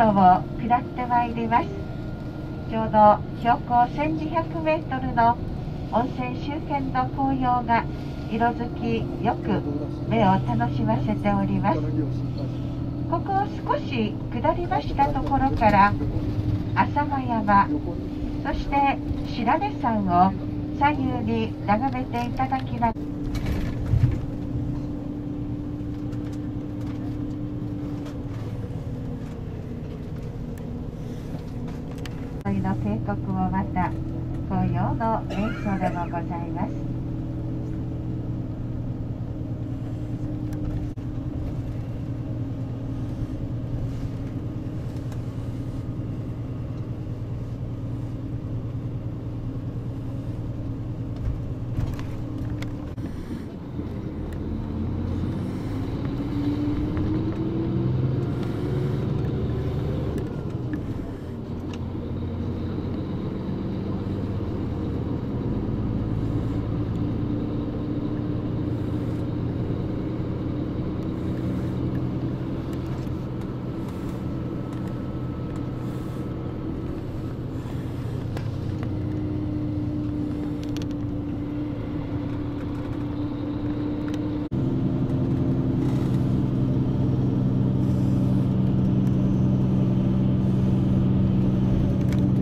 トを下ってまいります。ちょうど標高1200メートルの温泉周辺の紅葉が色づきよく目を楽しませております。ここを少し下りましたところから浅間山そして白根山を左右に眺めていただきながらの渓谷もまた紅葉の名所でもございます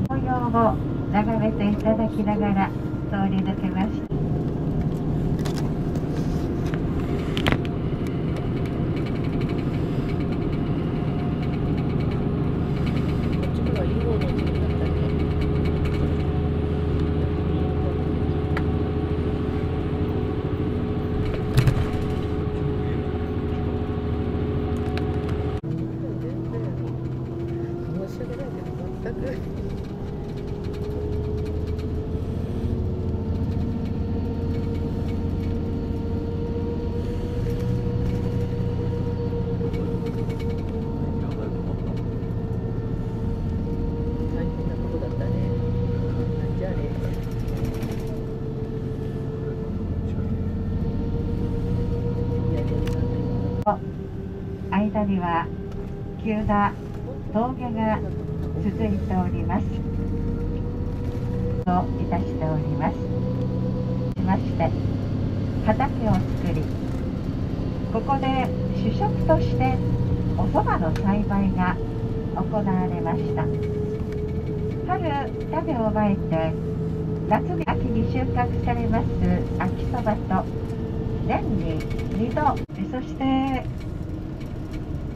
紅葉を眺めていただきながら通り抜けました。こっちの方がいい方の時期だったね。全然申し訳ないけど全く。大変なことだったね。なんじゃあね。いやいやなん間には急な峠が続いております。といたしております。しまして畑を作りここで主食としてお蕎麦の栽培が行われました。春種をまいて夏に秋に収穫されます秋そばと年に2度そして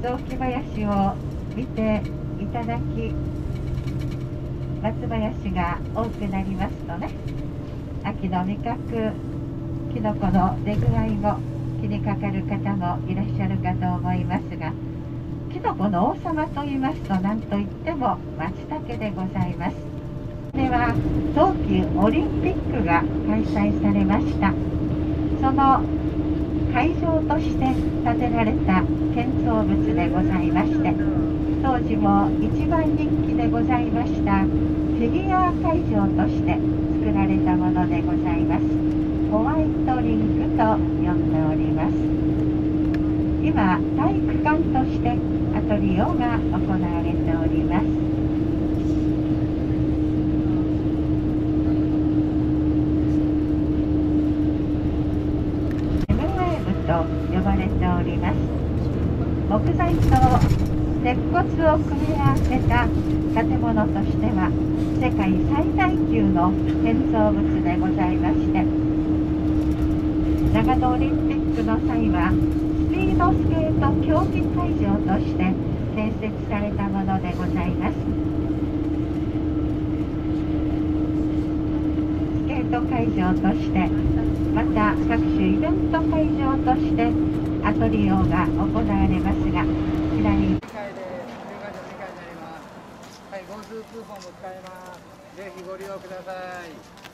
雑木林を見ていただき松林が多くなりますとね秋の味覚きのこの出具合も気にかかる方もいらっしゃるかと思いますがきのこの王様と言いますと何といっても松茸でございます。これは冬季オリンピックが開催されました。その会場として建てられた建造物でございまして当時も一番人気でございましたフィギュア会場として作られたものでございます。ホワイトリングと呼んでおります。今体育館としてアトリオが行われております。ばれております。木材と鉄骨を組み合わせた建物としては世界最大級の建造物でございまして長野オリンピックの際はスピードスケート競技会場として建設されたものでございます。スケート会場としてまた各種イベント会場としてアトリオが行われますが左機械で入会場2回になります。はい、GoTo クーポンも使えます。ぜひご利用ください。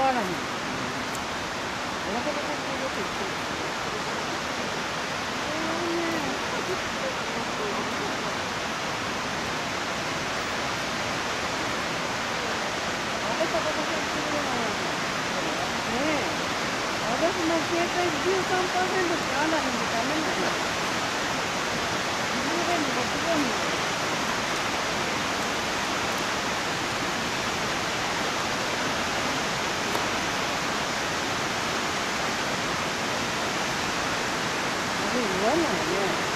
Economy. 言わ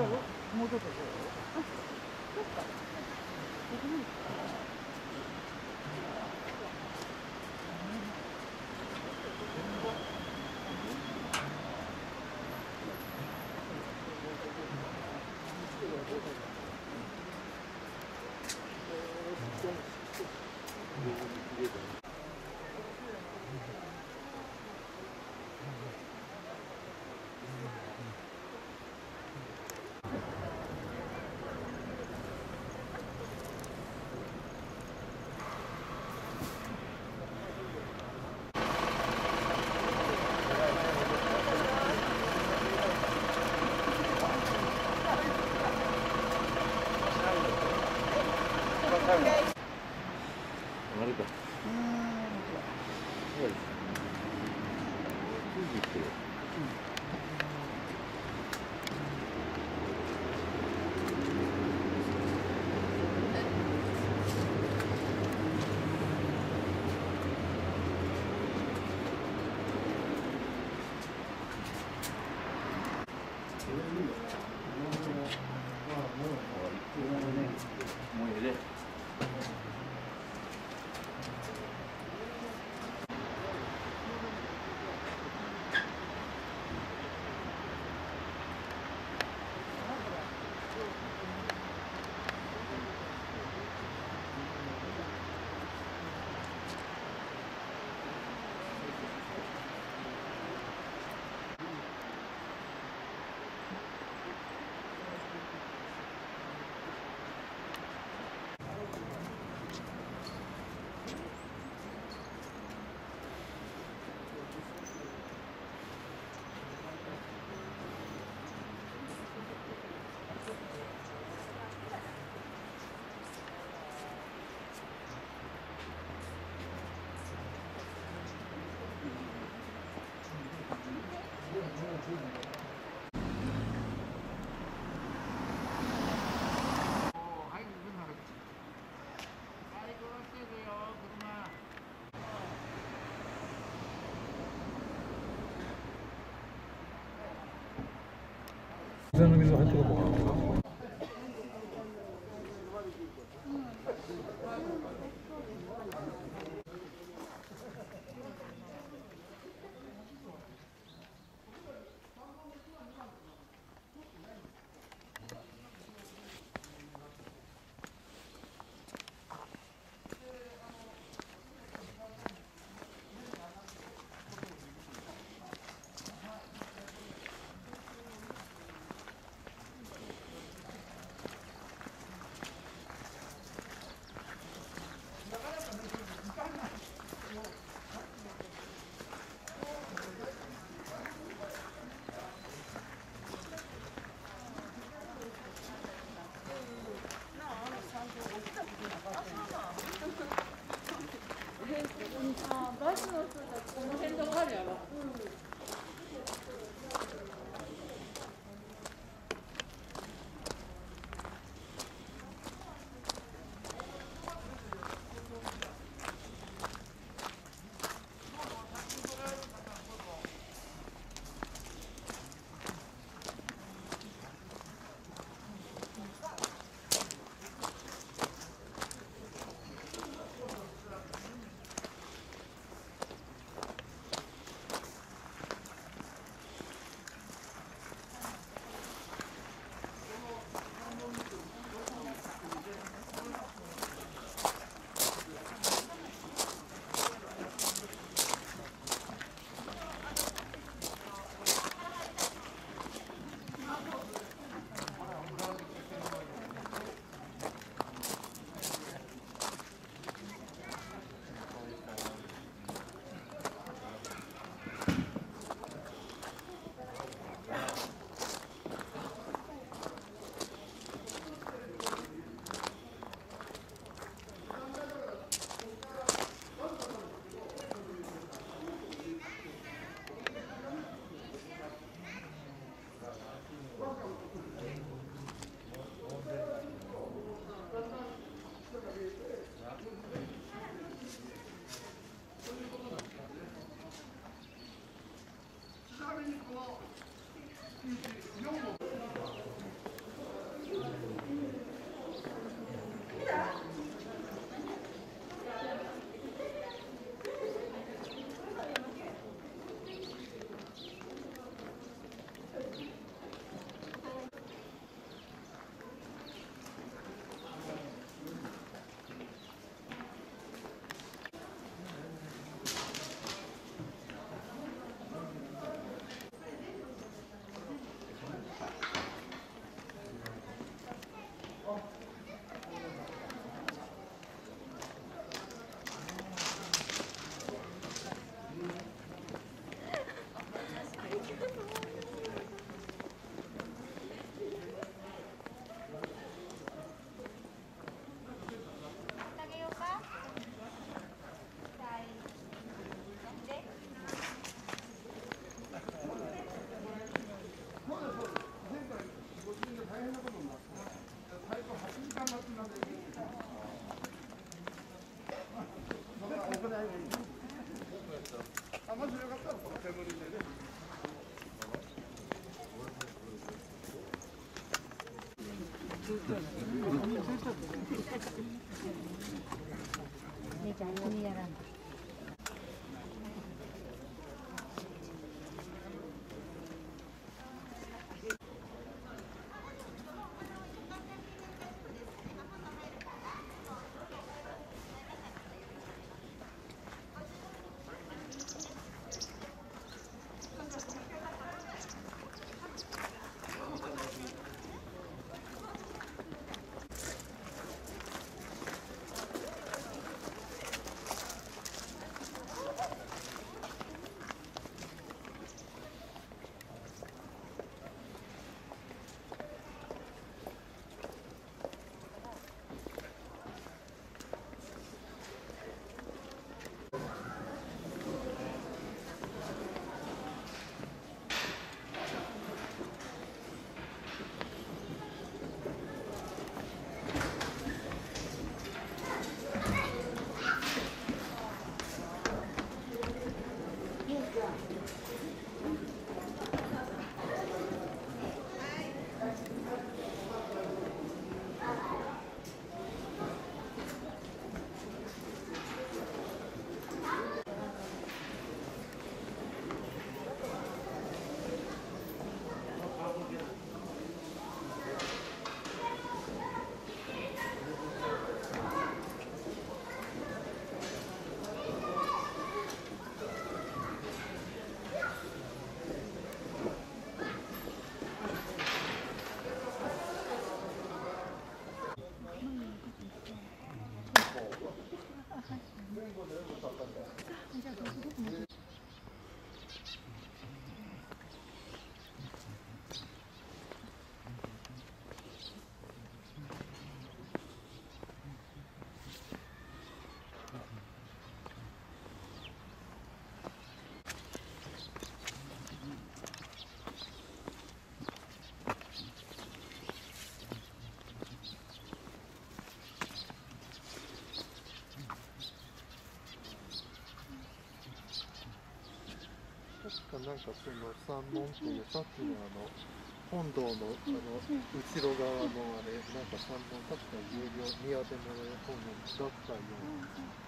진짜로? 膝の水が入ってるのかな姉ちゃん一緒確かなんかその山門っていうさっきのあの本堂のあの後ろ側のあれなんか山門確か有料宮出の方面だったような。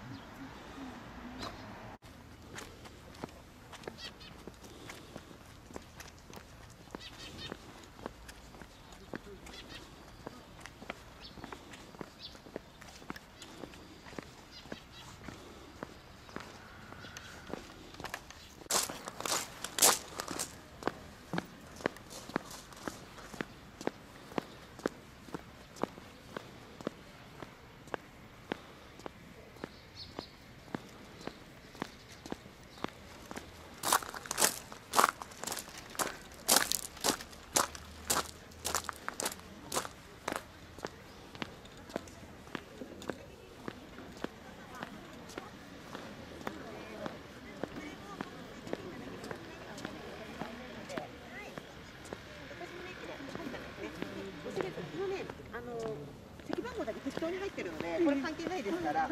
に入ってるので、これ関係ないですから。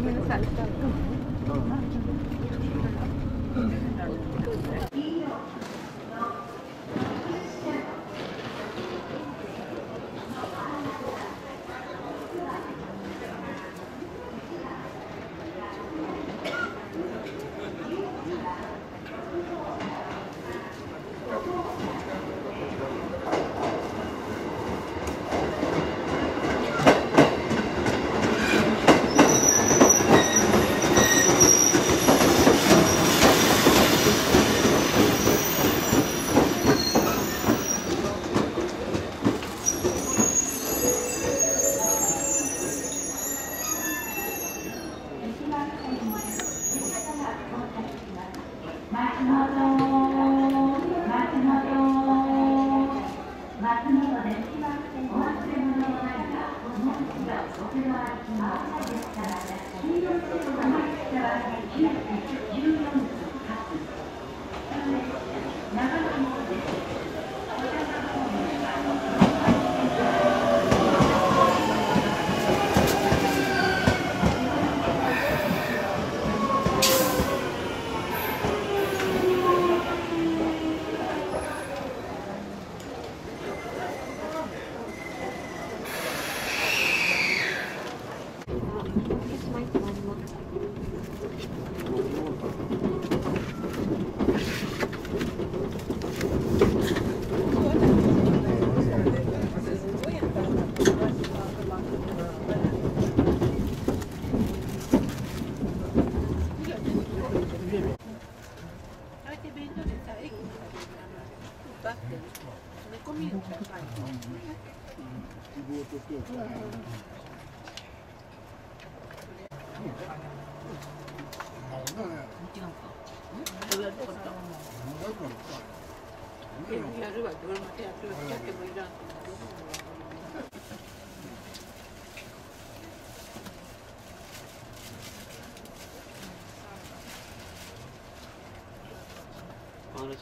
この Yeah.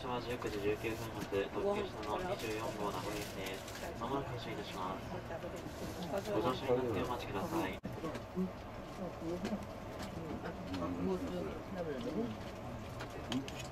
車は19時19分発、特急車の24号名古屋駅です。まもなく発車いたします。ご乗車になってお待ちください。After